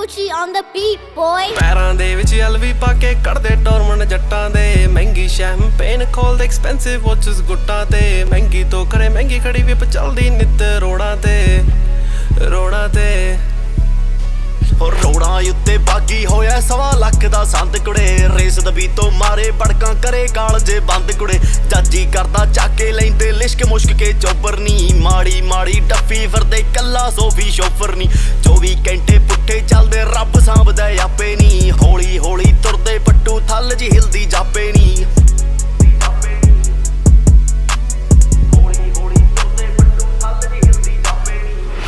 Gucci on the beat, boy. ਪੈਰਾਂ ਦੇ ਵਿੱਚ ਐਲਵੀ ਪਾ ਕੇ ਕੱਢਦੇ ਟੋਰਮਨ ਜੱਟਾਂ ਦੇ। ਮਹਿੰਗੀ ਸ਼ੈਂਪੇਨ ਖੋਲਦੇ ਐਕਸਪੈਂਸਿਵ ਵਾਚਸ ਗੁੱਟਾਂ ਤੇ। ਮਹਿੰਗੀ ਤੋਂ ਕਰੇ ਮਹਿੰਗੀ ਖੜੀ ਵੀ ਚੱਲਦੀ ਨਿੱਤ ਰੋੜਾਂ ਤੇ। ਰੋੜਾਂ ਤੇ। ਹੋ ਰੋੜਾਂ ਉੱਤੇ ਬਾਗੀ ਹੋਇਆ ਸਵਾ ਲੱਖ ਦਾ ਸੰਦ ਕੁੜੇ। ਰੇਸ ਦਬੀ ਤੋਂ ਮਾਰੇ ਬੜਕਾਂ ਕਰੇ ਕਾਲਜੇ ਬੰਦ ਕੁੜੇ। ਜਾਜੀ ਕਰਦਾ ਚਾਕੇ ਲੈਂਦੇ ਲਿਸ਼ਕ ਮੁਸ਼ਕ ਕੇ ਚੋਬਰ ਨੀ ਮਾੜੀ ਮਾੜੀ ਡੱਫੀ ਫਿਰਦੇ ਕੱਲਾ ਸੋਫੀ ਸ਼ੋਫਰ ਨੀ 24 ਹਿਲਦੀ ਜਾਪੇ ਨੀ।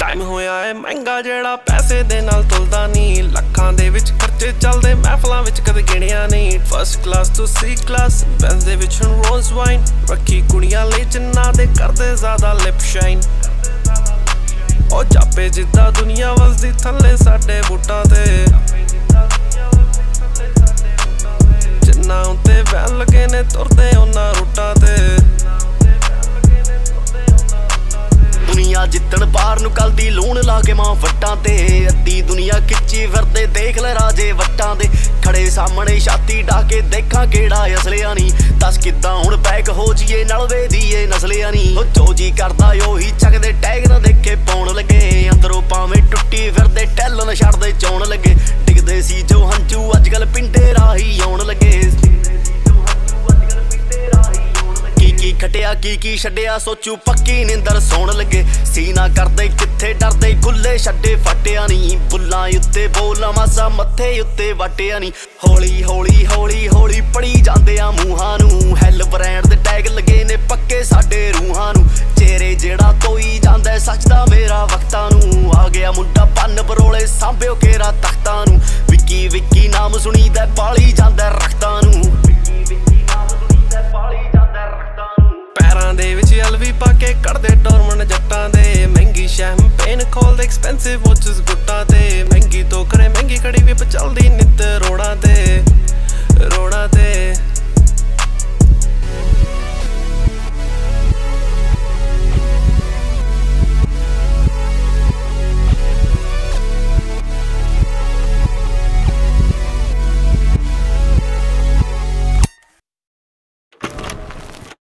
ਟਾਈਮ ਹੋਇਆ ਏ ਮਹਿੰਗਾ ਜਿਹੜਾ ਪੈਸੇ ਦੇ ਨਾਲ ਤੁਲਦਾ ਨਹੀਂ ਲੱਖਾਂ ਦੇ ਵਿੱਚ ਖਰਚੇ ਚੱਲਦੇ, ਮਹਿਫਲਾਂ ਵਿੱਚ ਕਦੇ ਗਿਣਿਆ ਨਹੀਂ ਫਰਸਟ ਕਲਾਸ ਤੋਂ ਸੀ ਕਲਾਸ ਬੈਂਸ ਦੇ ਵਿੱਚ ਹੁਣ ਰੋਜ਼ ਵਾਈਨ ਰੱਖੀ ਕੁੜੀਆਂ ਲਈ ਜਿੰਨਾ ਦੇ ਕਰਦੇ ਜ਼ਿਆਦਾ ਲਿਪ ਸ਼ਾਈਨ ਉਹ ਜਾਪੇ ਜਿੱਦਾਂ ਦੁਨੀਆ ਵਸਦੀ ਥੱਲੇ ਸਾਡੇ ਬੂਟਾਂ ਤੇ। ਜਿੱਤਣ ਬਾਹਰ ਨੂੰ ਕਲਦੀ ਲੂਣ ਲਾ ਕੇ ਮਾਂ ਵੱਟਾਂ ਤੇ। ਅੱਧੀ ਦੁਨੀਆ ਖਿੱਚੀ ਫਿਰਦੇ ਦੇਖ ਲੈ ਰਾਜੇ ਵੱਟਾਂ ਦੇ। ਖੜੇ ਸਾਹਮਣੇ ਛਾਤੀ ਢਾ ਕੇ ਦੇਖਾਂ ਕਿਹੜਾ ਅਸਲਿਆ ਨਹੀਂ ਦੱਸ ਕਿੱਦਾਂ ਹੁਣ ਬੈਕ ਹੋ ਜੀਏ, ਨਾਲ ਵੇਦੀਏ ਨਸਲਿਆ ਨਹੀਂ ਉਹ ਜੋ ਜੀ ਕਰਦਾ ਉਹੀ ਚੱਕਦੇ ਟੈਗ ਨਾ ਦੇਖੇ ਪਾਉਣ ਲੱਗੇ। ਅੰਦਰੋਂ ਭਾਵੇਂ ਟੁੱਟੀ ਫਿਰਦੇ ਟੈਲ ਨਾ ਛੱਡਦੇ ਚੌਣ ਲੱਗੇ। ਡਿੱਗਦੇ ਸੀ ਕੀ ਕੀ ਛੱਡਿਆ ਸੋਚੂ ਪੱਕੀ ਨਿੰਦਰ ਸੌਣ ਲੱਗੇ। ਸੀਨਾ ਕਰਦੇ ਕਿੱਥੇ ਡਰਦੇ, ਖੁੱਲੇ ਛੱਡੇ ਫਟਿਆ ਨਹੀਂ ਬੁੱਲਾਂ ਉੱਤੇ ਬੋਲਾਂ ਮਾਸਾ ਮੱਥੇ ਉੱਤੇ ਵਟਿਆ ਨਹੀਂ ਹੌਲੀ ਹੌਲੀ ਹੌਲੀ ਹੌਲੀ ਪੜੀ ਜਾਂਦੇ ਆ ਮੂੰਹਾਂ ਨੂੰ। ਹੈਲ ਬ੍ਰਾਂਡ ਦੇ ਟੈਗ ਲੱਗੇ ਨੇ ਪੱਕੇ ਸਾਡੇ ਰੂਹਾਂ ਨੂੰ। ਚਿਹਰੇ ਜਿਹੜਾ ਤੋਈ ਜਾਂਦਾ ਸੱਚ ਦਾ ਮੇਰਾ ਵਕਤਾਂ ਨੂੰ। ਆ ਗਿਆ ਮੁੰਡਾ ਪੰਨ ਬਰੋਲੇ, ਸਾਂਭਿਓ ਕੇਰਾ ਤਖਤਾਂ ਨੂੰ। ਵਿੱਕੀ ਵਿੱਕੀ ਨਾਮ ਸੁਣੀਦਾ, ਪਾਲੀ ਜਾਂਦਾ ਰਖਤਾਂ ਨੂੰ। ਐਕਸਪੈਂਸਿਵ ਵਾਚਸ ਗੁੱਟਾਂ ਤੇ ਮਹਿੰਗੀ ਤੋਂ ਕਰੇ ਮਹਿੰਗੀ ਕੜੀ ਵੀ ਚੱਲਦੀ ਨਿੱਤ ਰੋੜਾਂ ਤੇ